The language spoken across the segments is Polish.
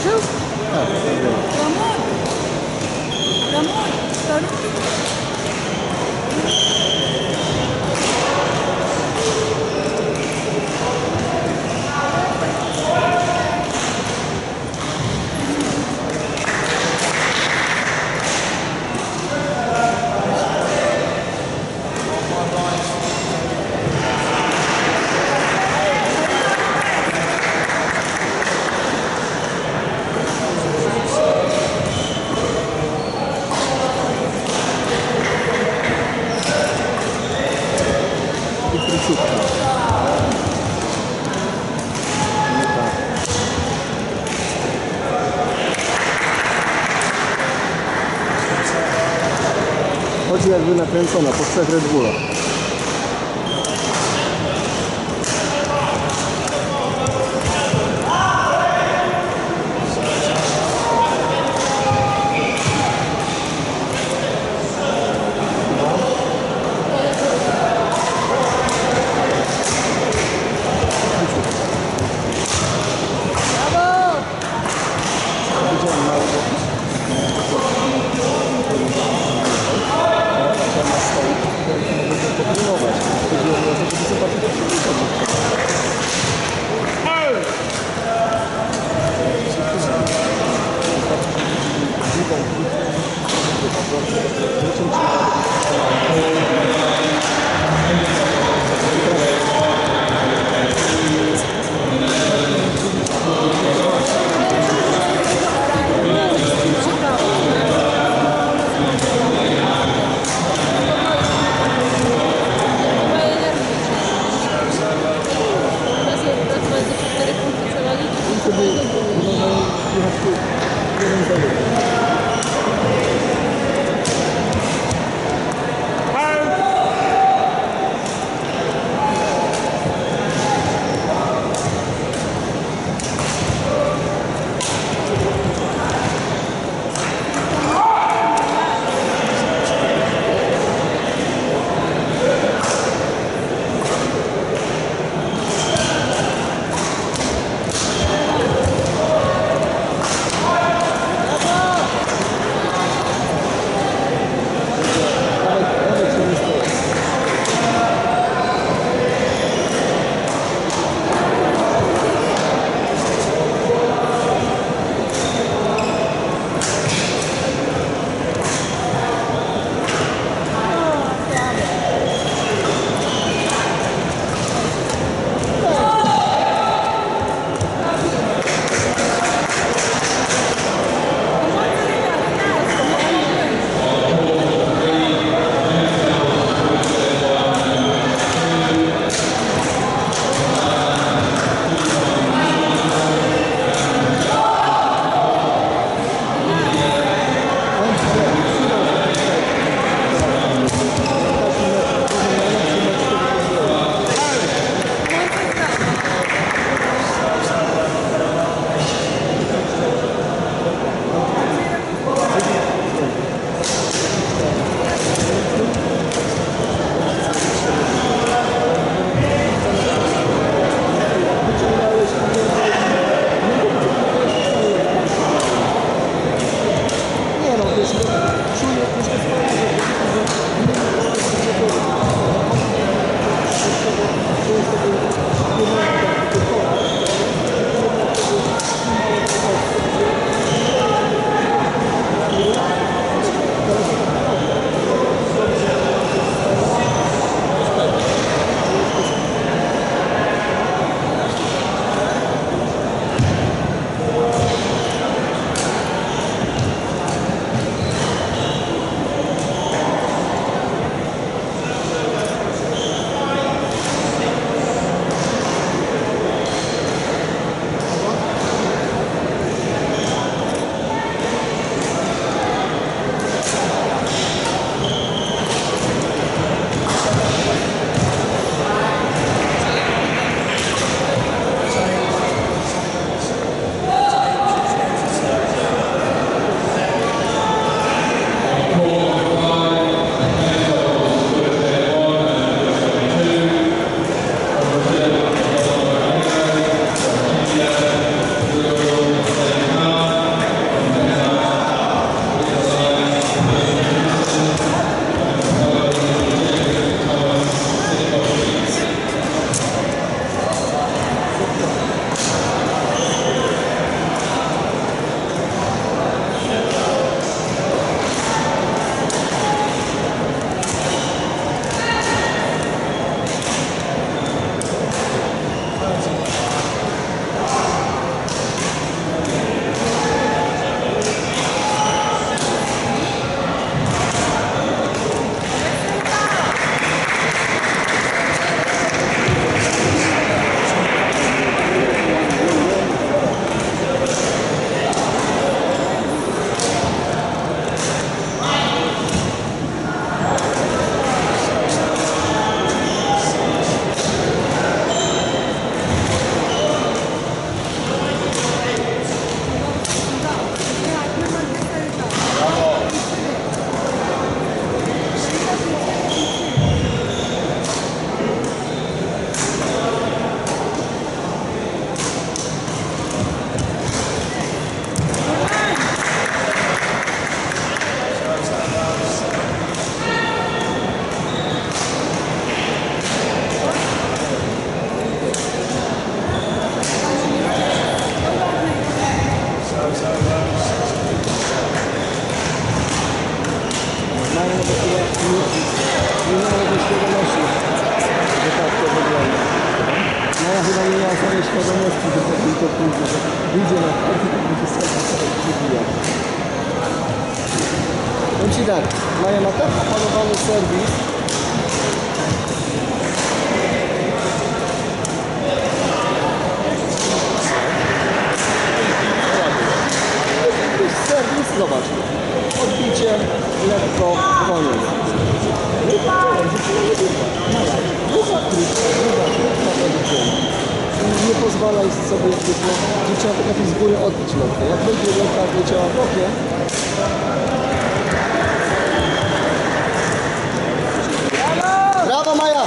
true. Nakręcona po trzech Red Bullach. nieświadomości, że to będzie to pójdzie, że wyjdzie na to, to będzie sam przybijać. Powiem Ci tak, mają na tak opanowany serwis, serwis, zobacz, odbicie, lekko, koniec. Nie pozwalaj sobie, wiecie, dziewczyna potrafi z góry odbić lotkę. Jak będzie lotka leciała bokiem, Brawo Maja!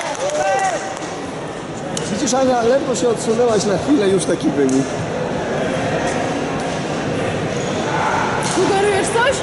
Widzisz Ania, ledwo się odsunęłaś na chwilę, już taki wynik. Sugerujesz coś?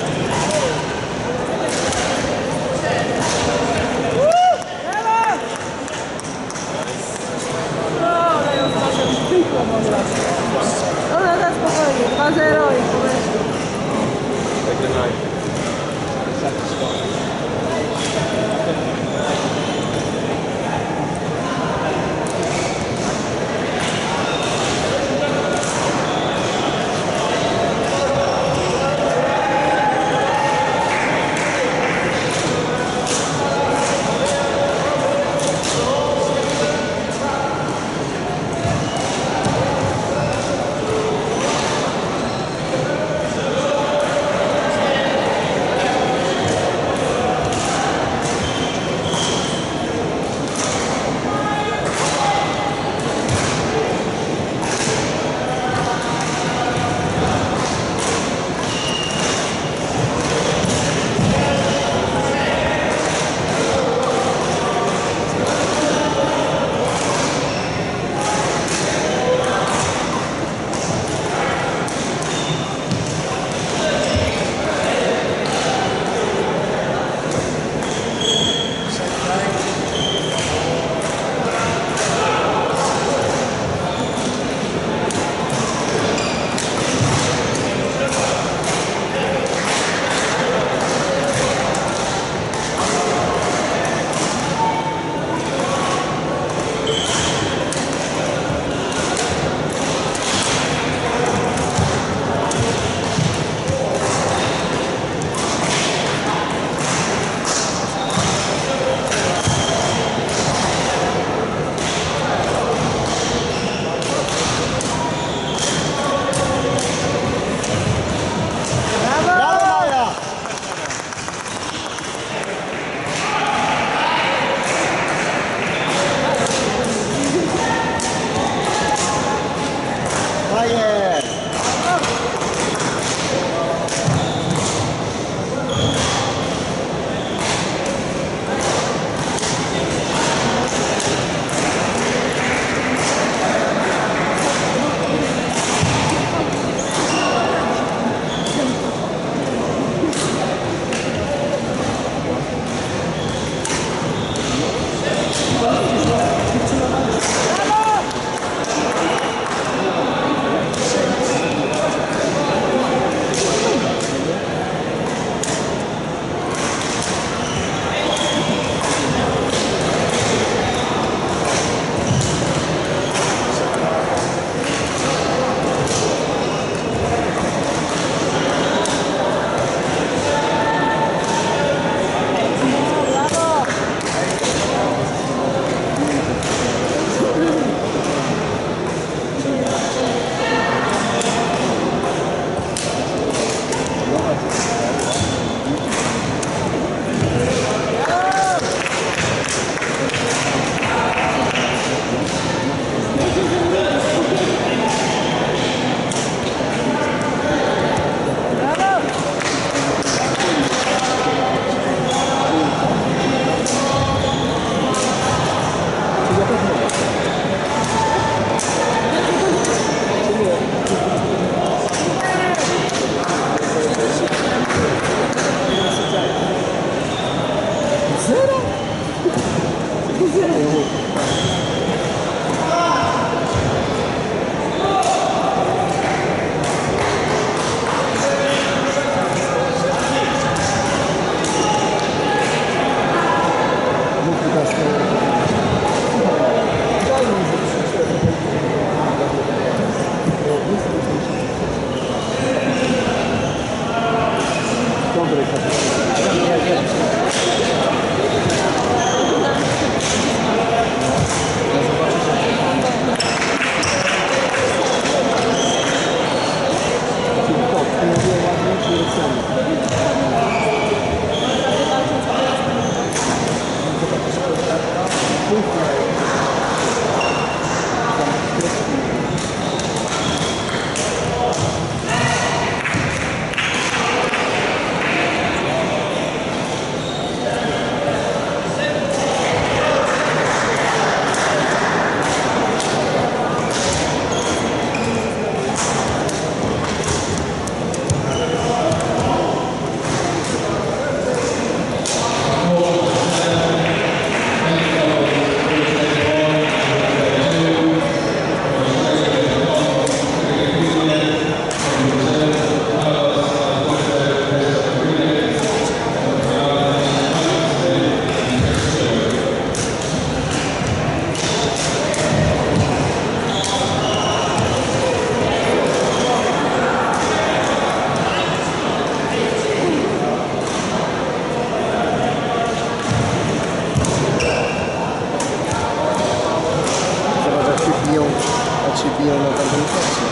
kolejna organizacja.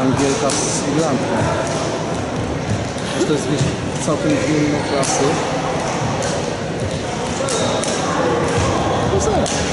Angielka z Irlandką. To jest całkiem inne klasy. No zaraz.